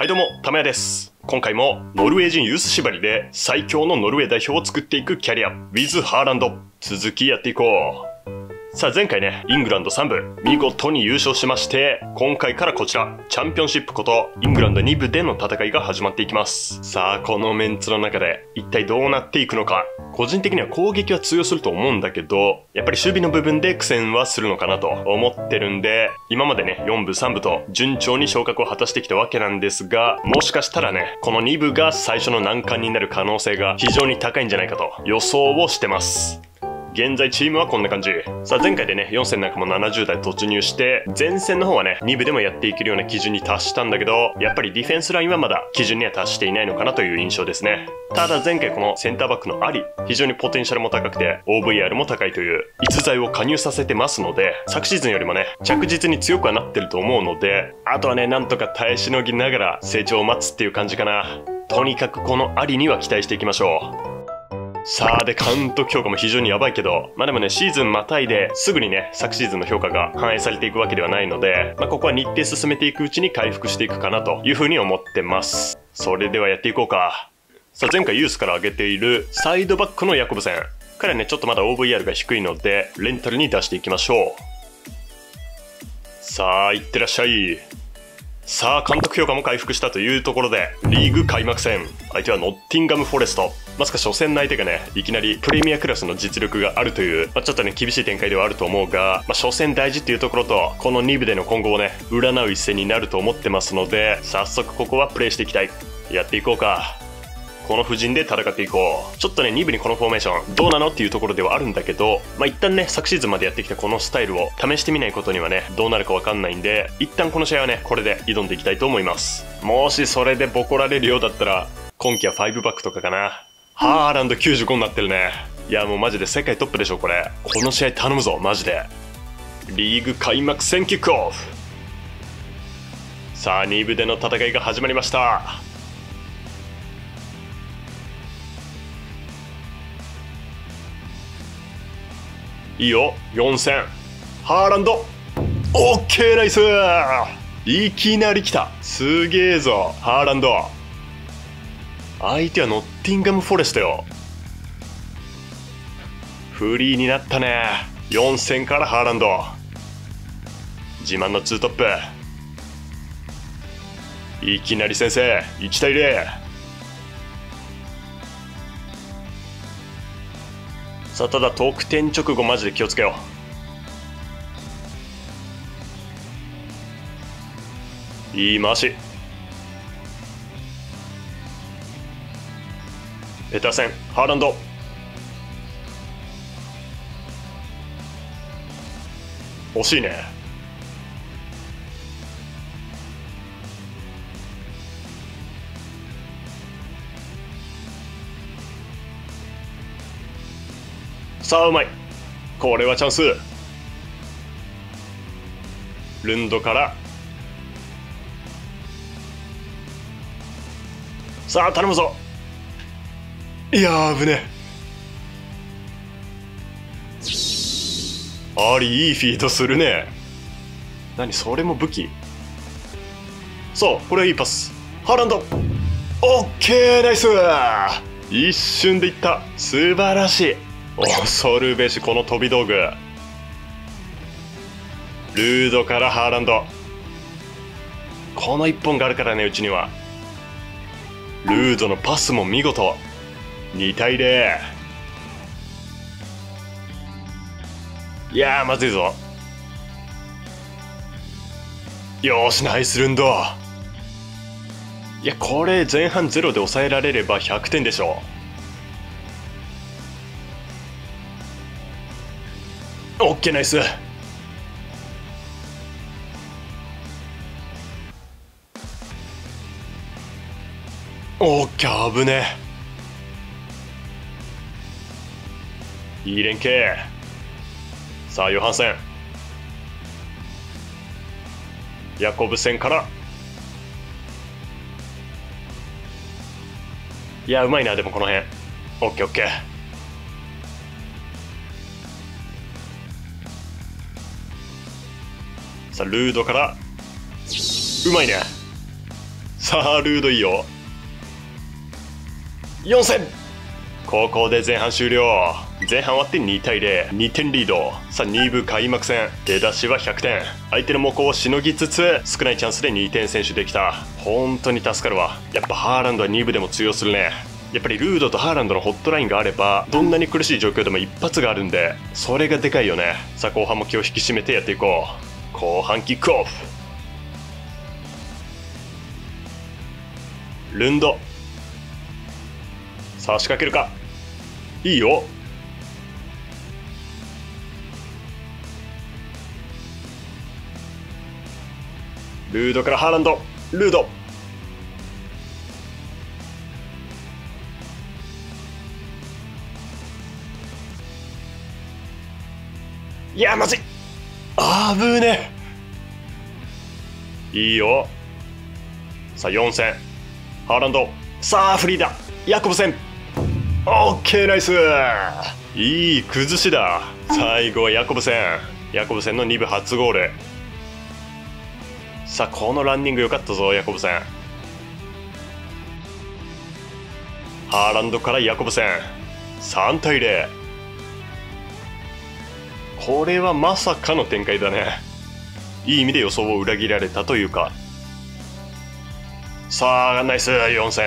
はいどうも、たまやです。今回もノルウェー人ユース縛りで最強のノルウェー代表を作っていくキャリア、ウィズ・ハーランド。続きやっていこう。さあ前回ね、イングランド3部、見事に優勝しまして、今回からこちら、チャンピオンシップこと、イングランド2部での戦いが始まっていきます。さあ、このメンツの中で、一体どうなっていくのか。個人的には攻撃は通用すると思うんだけど、やっぱり守備の部分で苦戦はするのかなと思ってるんで、今までね、4部3部と順調に昇格を果たしてきたわけなんですが、もしかしたらね、この2部が最初の難関になる可能性が非常に高いんじゃないかと予想をしてます。現在チームはこんな感じ。さあ前回でね、4戦なんかも70代突入して、前線の方はね、2部でもやっていけるような基準に達したんだけど、やっぱりディフェンスラインはまだ基準には達していないのかなという印象ですね。ただ前回このセンターバックのアリ、非常にポテンシャルも高くて、OVR も高いという逸材を加入させてますので、昨シーズンよりもね、着実に強くはなってると思うので、あとはね、なんとか耐えしのぎながら成長を待つっていう感じかな。とにかくこのアリには期待していきましょう。さあ、で、監督評価も非常にやばいけど、まあでもね、シーズンまたいですぐにね、昨シーズンの評価が反映されていくわけではないので、まあここは日程進めていくうちに回復していくかなというふうに思ってます。それではやっていこうか。さあ、前回ユースから挙げているサイドバックのヤコブセン。彼はね、ちょっとまだ OVR が低いので、レンタルに出していきましょう。さあ、いってらっしゃい。さあ、監督評価も回復したというところで、リーグ開幕戦。相手はノッティンガム・フォレスト。まさか初戦の相手がね、いきなりプレミアクラスの実力があるという、まあ、ちょっとね、厳しい展開ではあると思うが、まあ、初戦大事っていうところと、この2部での今後をね、占う一戦になると思ってますので、早速ここはプレイしていきたい。やっていこうか。この布陣で戦っていこう。ちょっとね、2部にこのフォーメーション、どうなのっていうところではあるんだけど、まあ、一旦ね、昨シーズンまでやってきたこのスタイルを試してみないことにはね、どうなるかわかんないんで、一旦この試合はね、これで挑んでいきたいと思います。もしそれでボコられるようだったら、今季は5バックとかかな。ハーランド95になってるね。いや、もうマジで世界トップでしょ、これ。この試合頼むぞ、マジで。リーグ開幕戦キックオフさあ、2部での戦いが始まりました。いいよ4戦ハーランド。オッケーナイス。いきなり来た。すげえぞハーランド。相手はノッティンガム・フォレストよ。フリーになったね。4戦からハーランド。自慢の2トップ。いきなり先生1対0さあただ得点直後マジで気をつけよう。いい回し。ペターセンハーランド。惜しいね。さあうまい。これはチャンス。ルンドから。さあ頼むぞ。いやー危ねありいいフィードするね。何それも武器？そうこれはいいパス。ハランド。オッケーナイス。一瞬でいった。素晴らしい。恐るべしこの飛び道具。ルードからハーランド。この1本があるからねうちには。ルードのパスも見事。2対0いやーまずいぞ。よしナイスルンド。いやこれ前半ゼロで抑えられれば100点でしょう。オッケーナイス。オッケー危ねいい連携。さあヨハンセン。ヤコブセンから。いやうまいなでもこの辺。オッケーオッケーさあルードから。うまいね。さあルードいいよ。4戦。ここで前半終了。前半終わって2対02点リード。さあ2部開幕戦。出だしは100点。相手の猛攻をしのぎつつ少ないチャンスで2点選手できた。本当に助かるわ。やっぱハーランドは2部でも通用するね。やっぱりルードとハーランドのホットラインがあればどんなに苦しい状況でも一発があるんでそれがでかいよね。さあ後半も気を引き締めてやっていこう。後半キックオフ。ルンド。さあ仕掛けるか。いいよ。ルードからハーランド。ルード。いやまずい。あぶねいいよ。さあ4戦。ハーランド。さあフリーだ。ヤコブセンオッケーナイス。いい崩しだ。最後はヤコブセンヤコブセンの2部初ゴール。さあこのランニング良かったぞヤコブセンハーランドからヤコブセン3対0これはまさかの展開だね。いい意味で予想を裏切られたというか。さあナイス4戦。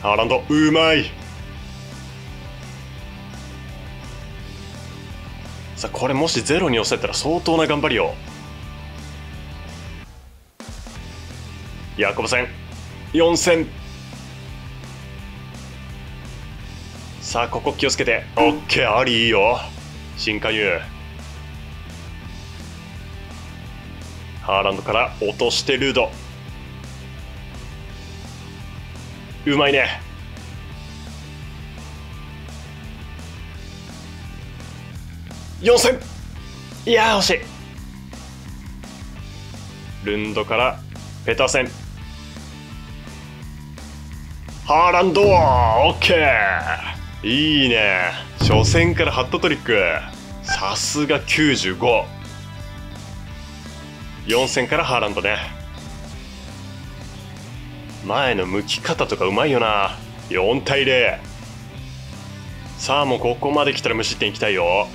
ハーランドうまい。さあこれもしゼロに寄せたら相当な頑張りよヤコブ戦4戦。さあここ気をつけて。オッケーありいいよ。新加入。ハーランドから落としてルード。うまいね。4戦いや惜しい。ルンドからペタセン。ハーランドオッケー。いいね。初戦からハットトリック。さすが95 4戦からハーランドね。前の向き方とかうまいよな。4対0さあもうここまで来たら無失点いきたいよ。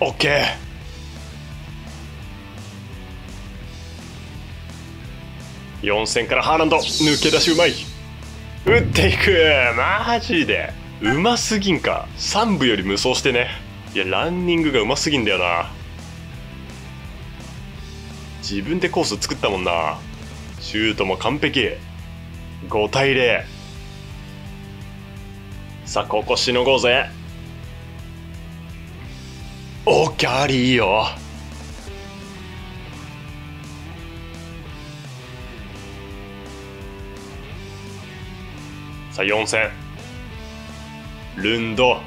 オッケー。4戦からハーランド抜け出しうまい。打っていく。マジで。うますぎんか。3部より無双してね。いやランニングがうますぎんだよな。自分でコース作ったもんな。シュートも完璧。5対0さあここしのごうぜ。おっキャリーいいよ。さあ4戦。ルンド。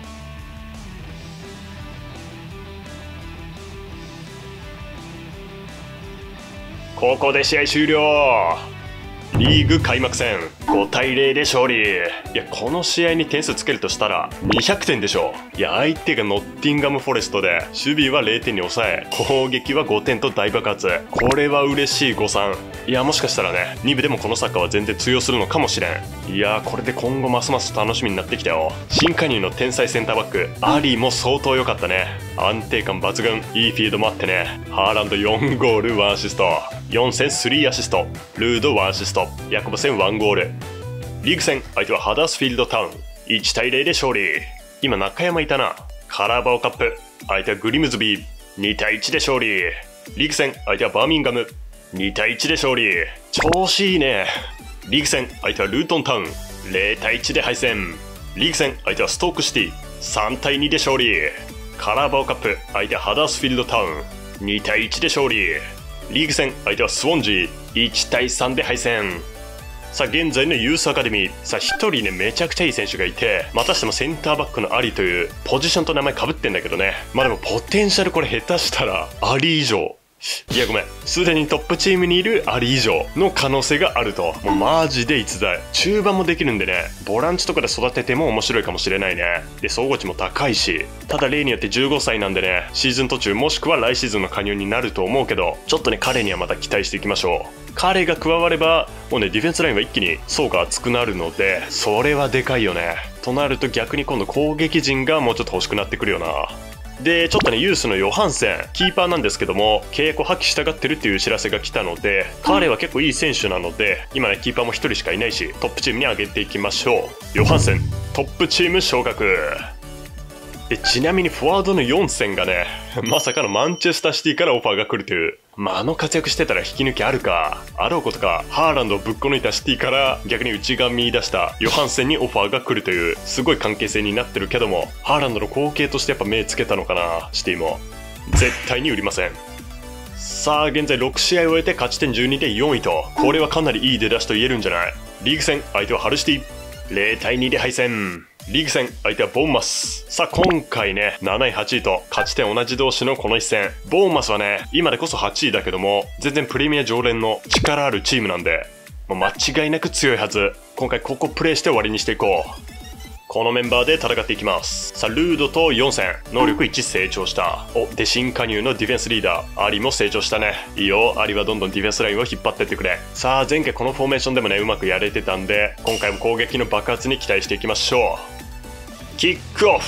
ここで試合終了。リーグ開幕戦。5対0で勝利。いやこの試合に点数つけるとしたら200点でしょいや相手がノッティンガム・フォレストで守備は0点に抑え攻撃は5点と大爆発。これは嬉しい誤算。いやもしかしたらね2部でもこのサッカーは全然通用するのかもしれん。いやこれで今後ますます楽しみになってきたよ。新加入の天才センターバックアリーも相当良かったね。安定感抜群。いいフィードもあってね。ハーランド4ゴール1アシスト。4戦3アシスト。ルード1アシスト。トヤコブ戦1ゴール。リーグ戦相手はハダースフィールドタウン。1対0で勝利。今中山いたな。カラーバオカップ。相手はグリムズビー。2対1で勝利。リーグ戦相手はバーミンガム。2対1で勝利。調子いいね。リーグ戦相手はルートンタウン。0対1で敗戦。リーグ戦相手はストークシティ。3対2で勝利。カラーバオカップ相手はハダースフィールドタウン。2対1で勝利。リーグ戦相手はスウォンジー。1対3で敗戦さあ現在のユースアカデミー。さあ1人ねめちゃくちゃいい選手がいてまたしてもセンターバックのアリというポジションと名前かぶってんだけどね。まあでもポテンシャルこれ下手したらアリ以上。いやごめん。すでにトップチームにいるアリ以上の可能性があると。もうマジで逸材。中盤もできるんでね。ボランチとかで育てても面白いかもしれないね。で総合値も高いし。ただ例によって15歳なんでね。シーズン途中もしくは来シーズンの加入になると思うけどちょっとね彼にはまた期待していきましょう。彼が加わればもうねディフェンスラインは一気に層が厚くなるのでそれはでかいよねとなると逆に今度攻撃陣がもうちょっと欲しくなってくるよなで、ちょっとね、ユースのヨハンセン、キーパーなんですけども、契約を破棄したがってるっていう知らせが来たので、彼は結構いい選手なので、今ね、キーパーも1人しかいないし、トップチームに上げていきましょう。ヨハンセン、トップチーム昇格。でちなみにフォワードの4戦がね、まさかのマンチェスターシティからオファーが来るという。まあ、あの活躍してたら引き抜きあるか。あろうことか、ハーランドをぶっこ抜いたシティから逆に内側見出したヨハンセンにオファーが来るという、すごい関係性になってるけども、ハーランドの後継としてやっぱ目つけたのかな、シティも。絶対に売りません。さあ、現在6試合を終えて勝ち点12で4位と、これはかなりいい出だしと言えるんじゃないリーグ戦、相手はハルシティ。0対2で敗戦。リーグ戦、相手はボーンマス。さあ、今回ね、7位、8位と勝ち点同じ同士のこの一戦。ボーンマスはね、今でこそ8位だけども、全然プレミア常連の力あるチームなんで、もう間違いなく強いはず。今回ここプレイして終わりにしていこう。このメンバーで戦っていきます。さあ、ルードと4戦、能力1成長した。お、で、新加入のディフェンスリーダー、アリも成長したね。いいよ、アリはどんどんディフェンスラインを引っ張ってってくれ。さあ、前回このフォーメーションでもね、うまくやれてたんで、今回も攻撃の爆発に期待していきましょう。キックオフ。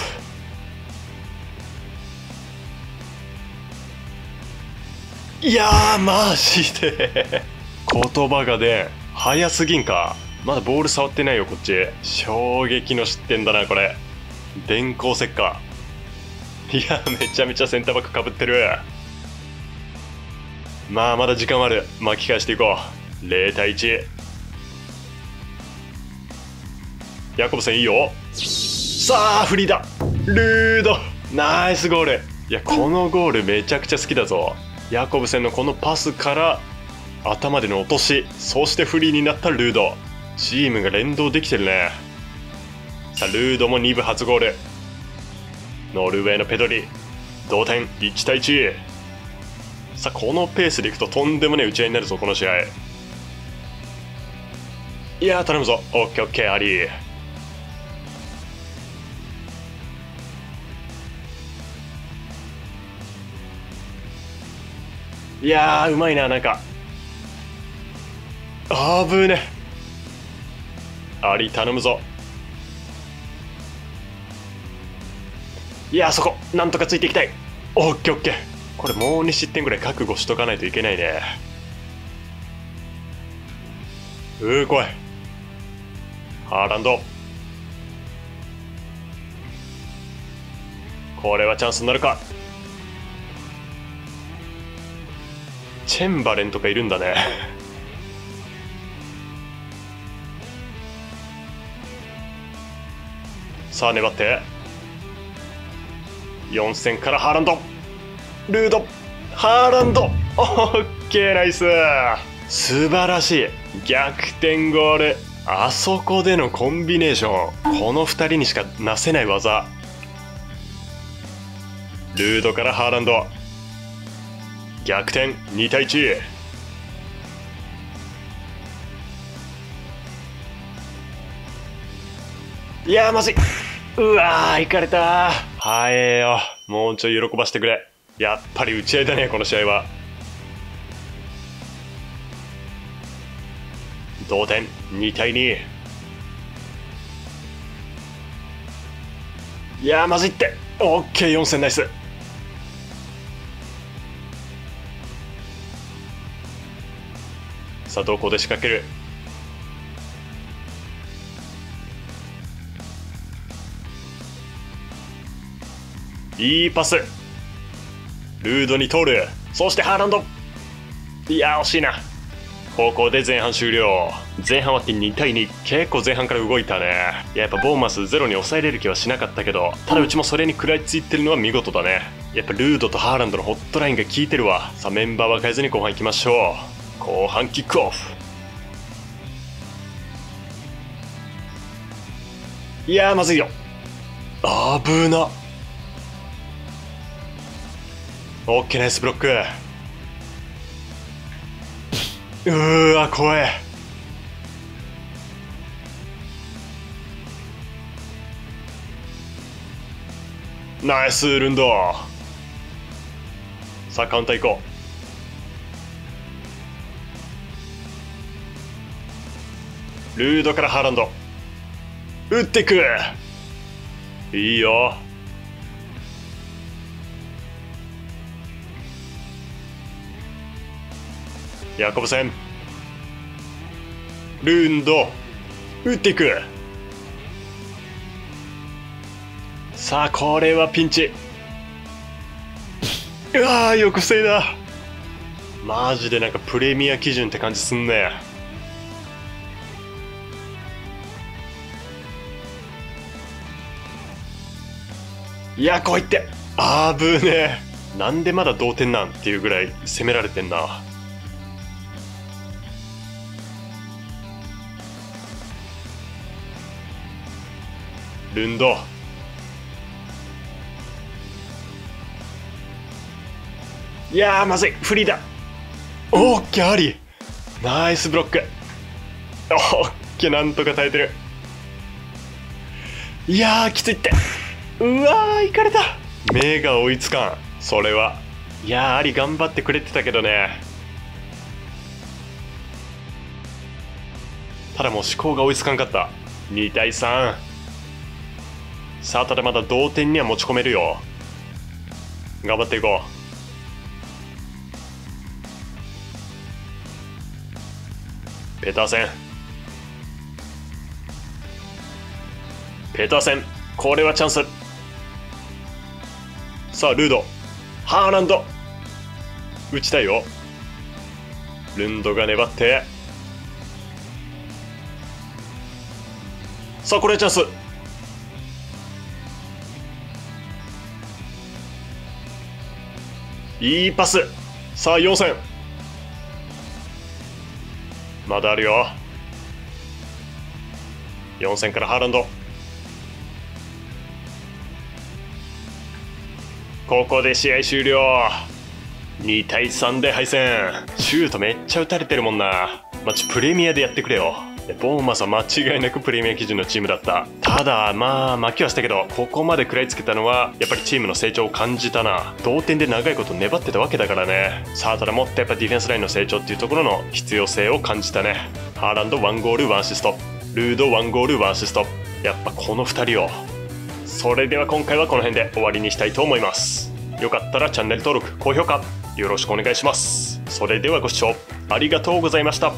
いやー、マジで。言葉がね、早すぎんか。まだボール触ってないよこっち。衝撃の失点だなこれ。電光石火。いやめちゃめちゃセンターバックかぶってる。まあまだ時間はある。巻き返していこう。0対1ヤコブセンいいよ。さあフリーだ。ルード。ナイスゴール。いやこのゴールめちゃくちゃ好きだぞ。ヤコブセンのこのパスから頭での落とし。そしてフリーになったルード。チームが連動できてるね。さあルードも2部初ゴール。ノルウェーのペドリ。同点1対1さあこのペースでいくととんでもね打ち合いになるぞこの試合。いや頼むぞ。オッケーオッケーアリー。いやーうまいななんか。あぶねアリ頼むぞ。いやそこなんとかついていきたい。オッケーオッケー。これもう2失点ぐらい覚悟しとかないといけないね。うー怖い。ハーランド。これはチャンスになるか。チェンバレンとかいるんだね。さあ粘って。4戦からハーランド。ルード。ハーランド。オッケーナイス。素晴らしい。逆転ゴール。あそこでのコンビネーション。この2人にしかなせない技。ルードからハーランド。逆転2対1いやまずいうわー、いかれたはえよ。もうちょい喜ばしてくれ。やっぱり打ち合いだね、この試合は。同点、2対2。いやまずいって。オッケー、4戦ナイス。さあ、どこで仕掛ける。いいパス。ルードに通る。そしてハーランド。いや惜しいな。ここで前半終了。前半終わって2対2結構前半から動いたね。やっぱボーマスゼロに抑えれる気はしなかったけどただうちもそれに食らいついてるのは見事だね。やっぱルードとハーランドのホットラインが効いてるわ。さあメンバーは変えずに後半行きましょう。後半キックオフ。いやまずいよ。危なオッケーナイスブロック。うわ怖え。ナイスルンド。さあカウンター行こう。ルードからハーランド。打ってくいいよ。ヤコブセンルーンド打っていくさあこれはピンチ。うわーよく防いだ。マジでなんかプレミア基準って感じすんね。いやこう言って。あぶね。えなんでまだ同点なんっていうぐらい攻められてんな。ルンド。いやまずい。フリーだ。オッケーあり。ナイスブロック。オッケーなんとか耐えてる。いやきついって。うわーいかれた。目が追いつかん。それは。いやーあり頑張ってくれてたけどね。ただもう思考が追いつかんかった。2対3さあただまだ同点には持ち込めるよ。頑張っていこう。ペターセン。ペターセン。これはチャンス。さあルード。ハーランド。打ちたいよ。ルンドが粘って。さあこれはチャンス。いいパス。さあ4戦まだあるよ。4戦からハーランド。ここで試合終了。2対3で敗戦。シュートめっちゃ打たれてるもんな。マッチプレミアでやってくれよ。ボーマスは間違いなくプレミア基準のチームだった。ただまあ負けはしたけどここまで食らいつけたのはやっぱりチームの成長を感じたな。同点で長いこと粘ってたわけだからね。さあただもっとやっぱディフェンスラインの成長っていうところの必要性を感じたね。ハーランド1ゴール1アシスト。ルード1ゴール1アシスト。やっぱこの2人を。それでは今回はこの辺で終わりにしたいと思います。よかったらチャンネル登録高評価よろしくお願いします。それではご視聴ありがとうございました。